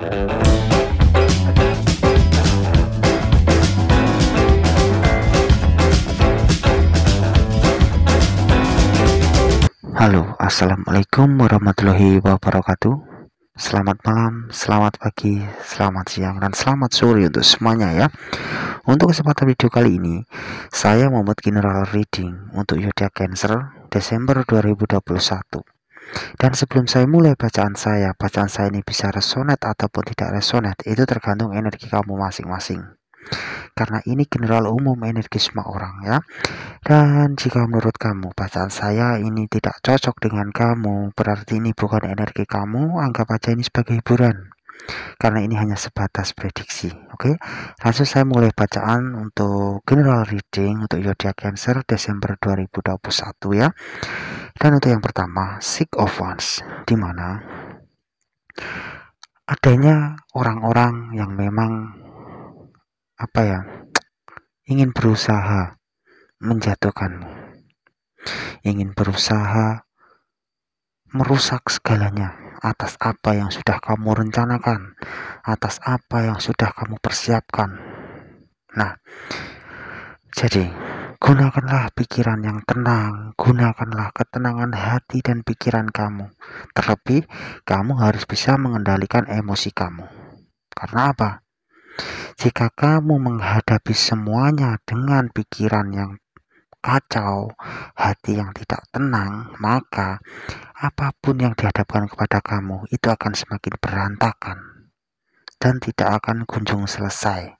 Halo, assalamualaikum warahmatullahi wabarakatuh. Selamat malam, selamat pagi, selamat siang, dan selamat sore untuk semuanya ya. Untuk kesempatan video kali ini, saya membuat general reading untuk Yodia Cancer Desember 2021. Dan sebelum saya mulai bacaan saya, bacaan saya ini bisa resonate ataupun tidak resonate, itu tergantung energi kamu masing-masing. Karena ini general umum energi semua orang ya. Dan jika menurut kamu bacaan saya ini tidak cocok dengan kamu berarti ini bukan energi kamu anggap aja ini sebagai hiburan karena ini hanya sebatas prediksi oke? Langsung saya mulai bacaan untuk general reading untuk Yodia Cancer Desember 2021 ya. Dan untuk yang pertama sick of ones di mana adanya orang-orang yang memang apa ya ingin berusaha menjatuhkanmu. Ingin berusaha merusak segalanya atas apa yang sudah kamu rencanakan atas apa yang sudah kamu persiapkan. Nah jadi gunakanlah pikiran yang tenang gunakanlah ketenangan hati dan pikiran kamu. Terlebih kamu harus bisa mengendalikan emosi kamu. Karena apa? Jika kamu menghadapi semuanya dengan pikiran yang kacau, hati yang tidak tenang, maka apa pun yang dihadapkan kepada kamu itu akan semakin berantakan dan tidak akan kunjung selesai.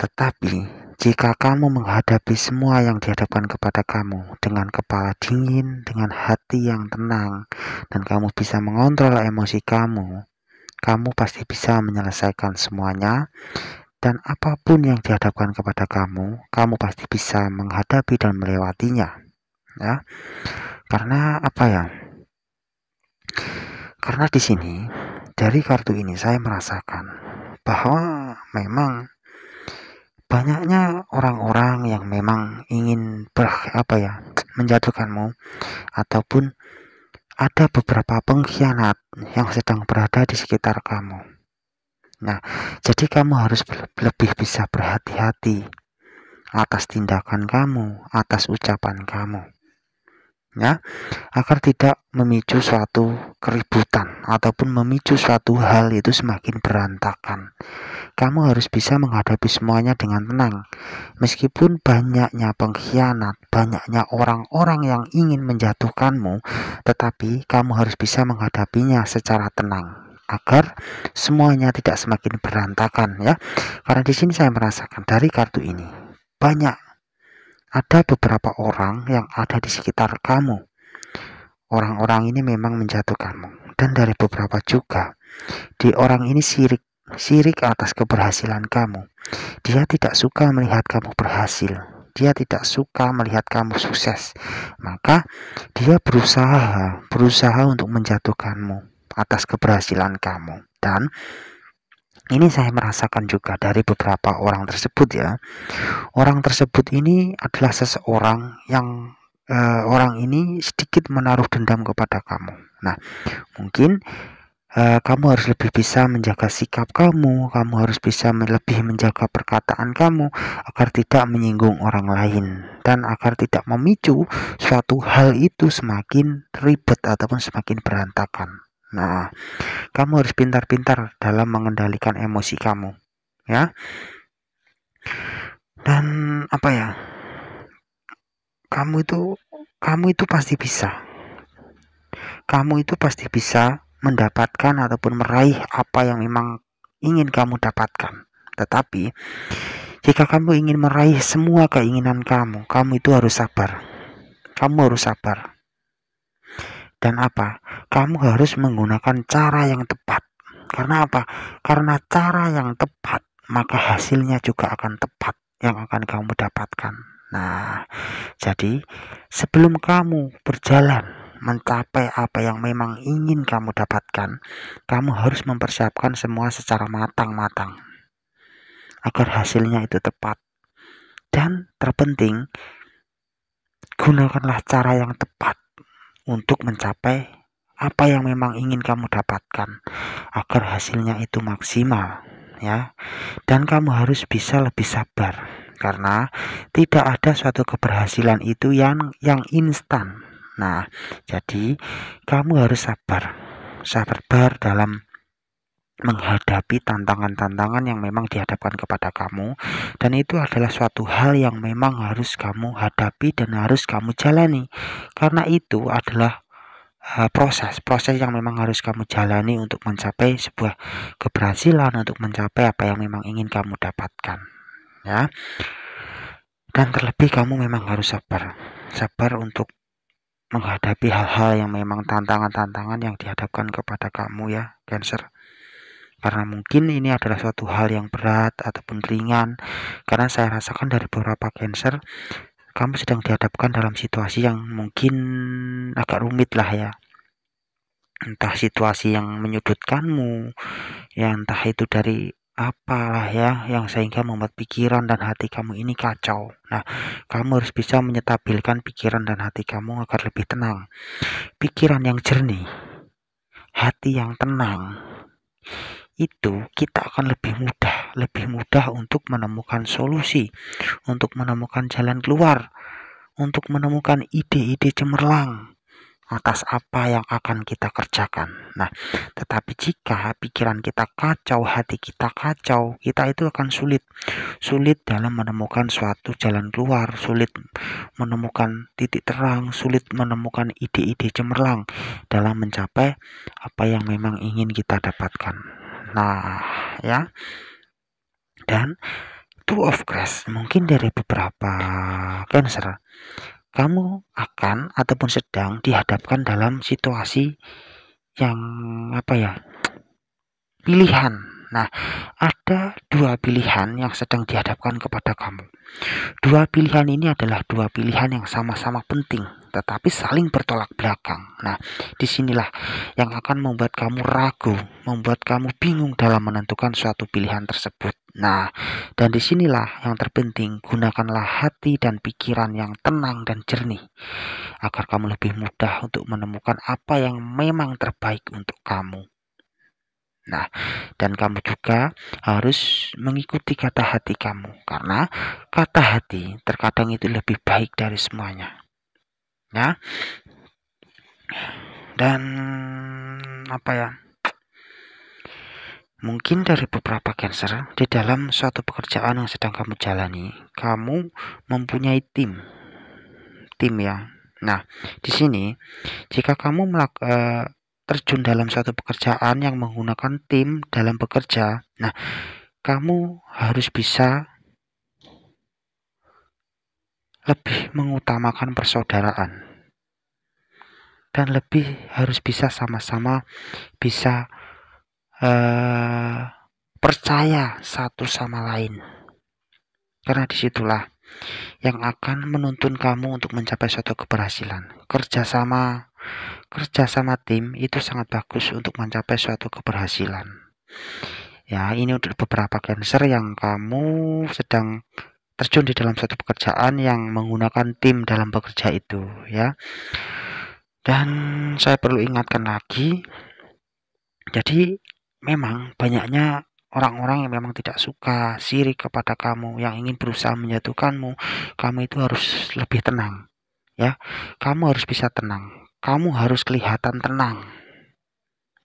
Tetapi jika kamu menghadapi semua yang dihadapkan kepada kamu dengan kepala dingin, dengan hati yang tenang, dan kamu bisa mengontrol emosi kamu, kamu pasti bisa menyelesaikan semuanya dan apa pun yang dihadapkan kepada kamu, kamu pasti bisa menghadapi dan melewatinya. Ya. Karena apa ya? Karena di sini dari kartu ini saya merasakan bahwa memang banyaknya orang-orang yang memang ingin ber, apa ya menjatuhkanmu ataupun ada beberapa pengkhianat yang sedang berada di sekitar kamu. Nah, jadi kamu harus lebih bisa berhati-hati atas tindakan kamu, atas ucapan kamu. Ya, agar tidak memicu suatu keributan ataupun memicu suatu hal itu semakin berantakan. Kamu harus bisa menghadapi semuanya dengan tenang. Meskipun banyaknya pengkhianat, banyaknya orang-orang yang ingin menjatuhkanmu, tetapi kamu harus bisa menghadapinya secara tenang agar semuanya tidak semakin berantakan ya. Karena di sini saya merasakan dari kartu ini banyak ada beberapa orang yang ada di sekitar kamu. Orang-orang ini memang menjatuhkanmu dan dari beberapa juga di orang ini sirik sirik atas keberhasilan kamu. Dia tidak suka melihat kamu berhasil. Dia tidak suka melihat kamu sukses. Maka dia berusaha, berusaha untuk menjatuhkanmu atas keberhasilan kamu. Dan ini saya merasakan juga dari beberapa orang tersebut ya. Orang tersebut ini adalah seseorang yang uh, orang ini sedikit menaruh dendam kepada kamu. Nah, mungkin uh, kamu harus lebih bisa menjaga sikap kamu, kamu harus bisa lebih menjaga perkataan kamu agar tidak menyinggung orang lain dan agar tidak memicu suatu hal itu semakin ribet ataupun semakin berantakan. Nah, kamu harus pintar-pintar dalam mengendalikan emosi kamu, ya. Dan apa ya? Kamu itu kamu itu pasti bisa. Kamu itu pasti bisa mendapatkan ataupun meraih apa yang memang ingin kamu dapatkan. Tetapi jika kamu ingin meraih semua keinginan kamu, kamu itu harus sabar. Kamu harus sabar. Dan apa? Kamu harus menggunakan cara yang tepat. Karena apa? Karena cara yang tepat, maka hasilnya juga akan tepat yang akan kamu dapatkan. Nah, jadi sebelum kamu berjalan mencapai apa yang memang ingin kamu dapatkan, kamu harus mempersiapkan semua secara matang-matang agar hasilnya itu tepat. Dan terpenting, gunakanlah cara yang tepat untuk mencapai apa yang memang ingin kamu dapatkan agar hasilnya itu maksimal ya. Dan kamu harus bisa lebih sabar karena tidak ada suatu keberhasilan itu yang yang instan. Nah jadi kamu harus sabar sabar dalam menghadapi tantangan-tantangan yang memang dihadapkan kepada kamu dan itu adalah suatu hal yang memang harus kamu hadapi dan harus kamu jalani. Karena itu adalah uh, proses proses yang memang harus kamu jalani untuk mencapai sebuah keberhasilan untuk mencapai apa yang memang ingin kamu dapatkan ya. Dan terlebih kamu memang harus sabar sabar untuk menghadapi hal-hal yang memang tantangan-tantangan yang dihadapkan kepada kamu ya Cancer karena mungkin ini adalah suatu hal yang berat ataupun ringan karena saya rasakan dari beberapa Cancer kamu sedang dihadapkan dalam situasi yang mungkin agak rumit lah ya entah situasi yang menyudutkanmu ya entah itu dari apalah ya yang sehingga membuat pikiran dan hati kamu ini kacau. Nah, kamu harus bisa menyetabilkan pikiran dan hati kamu agar lebih tenang. Pikiran yang jernih, hati yang tenang, itu kita akan lebih mudah, lebih mudah untuk menemukan solusi, untuk menemukan jalan keluar, untuk menemukan ide-ide cemerlang, atas apa yang akan kita kerjakan. Nah, tetapi jika pikiran kita kacau, hati kita kacau, kita itu akan sulit. Sulit dalam menemukan suatu jalan keluar, sulit menemukan titik terang, sulit menemukan ide-ide cemerlang dalam mencapai apa yang memang ingin kita dapatkan. Nah, ya. Dan two of grace mungkin dari beberapa cancer kamu akan ataupun sedang dihadapkan dalam situasi yang apa ya pilihan Nah, ada dua pilihan yang sedang dihadapkan kepada kamu. Dua pilihan ini adalah dua pilihan yang sama-sama penting, tetapi saling bertolak belakang. Nah, di sinilah yang akan membuat kamu ragu, membuat kamu bingung dalam menentukan suatu pilihan tersebut. Nah, dan di sinilah yang terpenting, gunakanlah hati dan pikiran yang tenang dan jernih, agar kamu lebih mudah untuk menemukan apa yang memang terbaik untuk kamu. Nah, dan kamu juga harus mengikuti kata hati kamu karena kata hati terkadang itu lebih baik dari semuanya. Ya. Dan apa ya? Mungkin dari beberapa cancer di dalam suatu pekerjaan yang sedang kamu jalani, kamu mempunyai tim. Tim ya. Nah, di sini jika kamu melakukan uh, terjun dalam suatu pekerjaan yang menggunakan tim dalam bekerja, nah, kamu harus bisa lebih mengutamakan persaudaraan. Dan lebih harus bisa sama-sama bisa uh, percaya satu sama lain. Karena di situlah yang akan menuntun kamu untuk mencapai suatu keberhasilan. Kerjasama kerja sama tim itu sangat bagus untuk mencapai suatu keberhasilan. Ya, ini untuk beberapa cancer yang kamu sedang terjun di dalam suatu pekerjaan yang menggunakan tim dalam bekerja itu, ya. Dan saya perlu ingatkan lagi, jadi memang banyaknya orang-orang yang memang tidak suka sirik kepada kamu, yang ingin berusaha menjatuhkanmu, kamu itu harus lebih tenang, ya. Kamu harus bisa tenang kamu harus kelihatan tenang.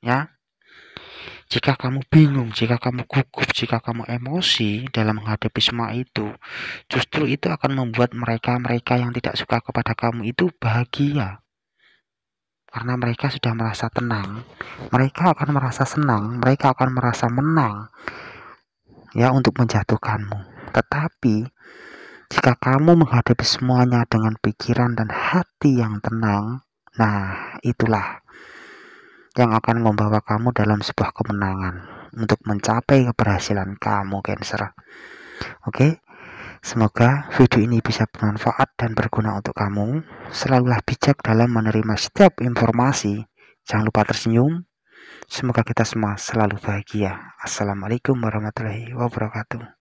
Ya. Jika kamu bingung, jika kamu gugup, jika kamu emosi dalam menghadapi semua itu, justru itu akan membuat mereka-mereka yang tidak suka kepada kamu itu bahagia. Karena mereka sudah merasa tenang, mereka akan merasa senang, mereka akan merasa menang ya untuk menjatuhkanmu. Tetapi jika kamu menghadapi semuanya dengan pikiran dan hati yang tenang, Nah, itulah yang akan membawa kamu dalam sebuah kemenangan untuk mencapai keberhasilan kamu, Cancer. Oke, semoga video ini bisa bermanfaat dan berguna untuk kamu. Selalulah bijak dalam menerima setiap informasi. Jangan lupa tersenyum. Semoga kita semua selalu bahagia. Assalamualaikum warahmatullahi wabarakatuh.